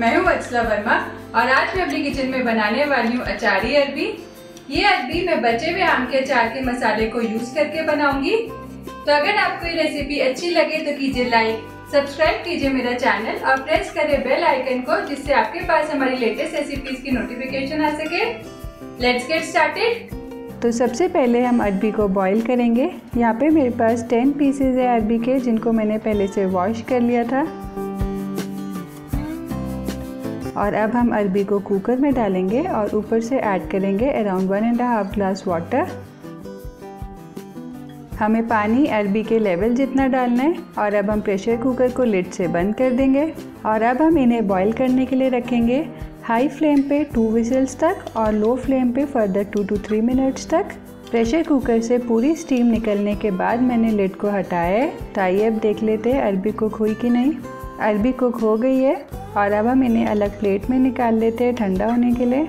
मैं हूँ वत्सला वर्मा और आज मैं अपनी किचन में बनाने वाली हूँ अचारी अरबी। ये अरबी मैं बचे हुए आम के अचार के मसाले को यूज़ करके बनाऊँगी। तो अगर आपको ये रेसिपी अच्छी लगे तो कीजिए लाइक सब्सक्राइब कीजिए मेरा चैनल और प्रेस करें बेल आइकन को, जिससे आपके पास हमारी लेटेस्ट रेसिपीज़ की नोटिफिकेशन आ सके। लेट्स गेट स्टार्टेड तो सबसे पहले हम अरबी को बॉईल करेंगे। यहाँ पे मेरे पास 10 पीसेज है अरबी के, जिनको मैंने पहले से वॉश कर लिया था। और अब हम अरबी को कुकर में डालेंगे और ऊपर से ऐड करेंगे around one and half glass water हमें पानी अरबी के लेवल जितना डालना है और अब हम प्रेशर कुकर को लिड से बंद कर देंगे और अब हम इन्हें बॉईल करने के लिए रखेंगे हाई फ्लेम पे टू विजल्स तक और लो फ्लेम पे further two two three minutes तक. प्रेशर कुकर से पूरी स्टीम निकलने के बाद मैंने लिड को हटाया है. तो आइए अब देख लेते हैं अरबी कुक हुई कि नहीं. अरबी कुक हो गई है. और अब हम इन्हें अलग प्लेट में निकाल लेते हैं ठंडा होने के लिए।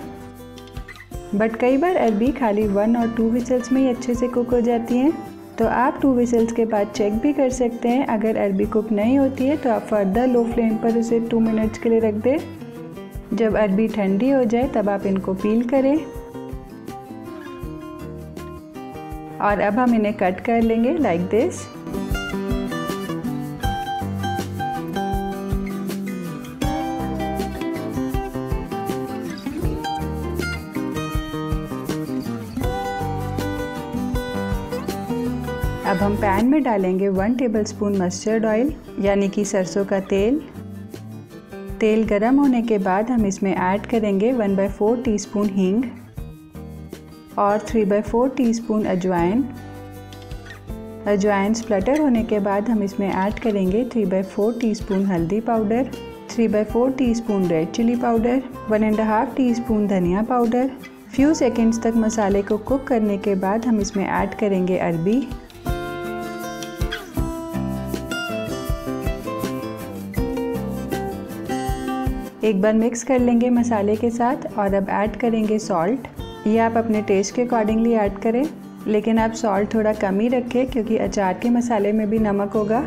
बट कई बार अरबी खाली वन और टू विसल्स में ही अच्छे से कुक हो जाती हैं। तो आप टू विसल्स के बाद चेक भी कर सकते हैं। अगर अरबी कुक नहीं होती है तो आप फर्दर लो फ्लेम पर उसे टू मिनट्स के लिए रख दें। जब अरबी ठंडी हो जाए, तब आप इनको पील करें। और अब हम इन्हें कट कर लेंगे लाइक दिस अब हम पैन में डालेंगे वन टेबलस्पून मस्टर्ड ऑयल यानी कि सरसों का तेल। तेल गरम होने के बाद हम इसमें ऐड करेंगे one by four teaspoon हींग और three by four teaspoon अजवाइन अजवाइन स्प्लटर होने के बाद हम इसमें ऐड करेंगे three by four teaspoon हल्दी powder three by four teaspoon red chilli powder one and half teaspoon धनिया पाउडर फ्यू सेकेंड्स तक मसाले को कुक करने के बाद हम इसमें ऐड करेंगे अरबी। एक बार मिक्स कर लेंगे मसाले के साथ और अब ऐड करेंगे सॉल्ट ये आप अपने टेस्ट के अकॉर्डिंगली ऐड करें, लेकिन आप सॉल्ट थोड़ा कम ही रखें क्योंकि अचार के मसाले में भी नमक होगा.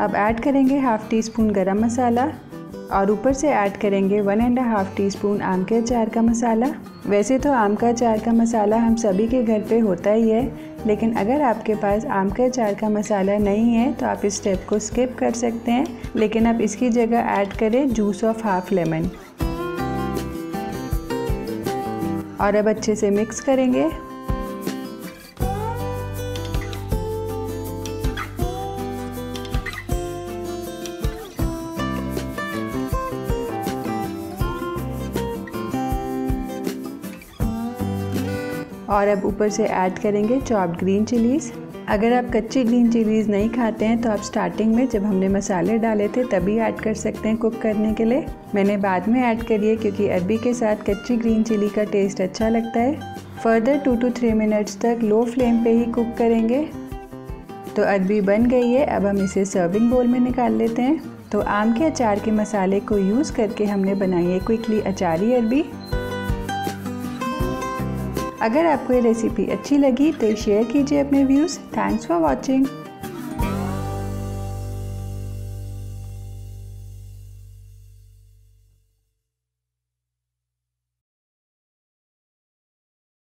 अब ऐड करेंगे हाफ़ टी स्पून गरम मसाला और ऊपर से ऐड करेंगे one and half teaspoon आम के अचार का मसाला। वैसे तो आम का अचार का मसाला हम सभी के घर पे होता ही है, लेकिन अगर आपके पास आम के अचार का मसाला नहीं है तो आप इस स्टेप को स्किप कर सकते हैं। लेकिन आप इसकी जगह ऐड करें जूस ऑफ़ हाफ़ लेमन और अब अच्छे से मिक्स करेंगे। और अब ऊपर से ऐड करेंगे चॉप्ड ग्रीन चिलीज़ अगर आप कच्ची ग्रीन चिलीज़ नहीं खाते हैं तो आप स्टार्टिंग में जब हमने मसाले डाले थे, तभी ऐड कर सकते हैं कुक करने के लिए. मैंने बाद में ऐड करी है, क्योंकि अरबी के साथ कच्ची ग्रीन चिली का टेस्ट अच्छा लगता है. Further two two three minutes तक लो फ्लेम पे ही कुक करेंगे. तो अरबी बन गई है, अब हम इसे सर्विंग बोल में निकाल लेते हैं. तो आम के अचार के मसाले को यूज़ करके हमने बनाई है क्विकली अचारी अरबी. अगर आपको ये रेसिपी अच्छी लगी तो शेयर कीजिए अपने व्यूज़ थैंक्स फॉर वॉचिंग